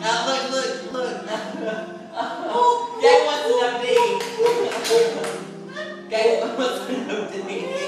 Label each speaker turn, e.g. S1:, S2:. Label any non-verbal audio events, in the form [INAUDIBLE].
S1: Now look, look, look. [LAUGHS] Gang wants an update. Gang wants an update.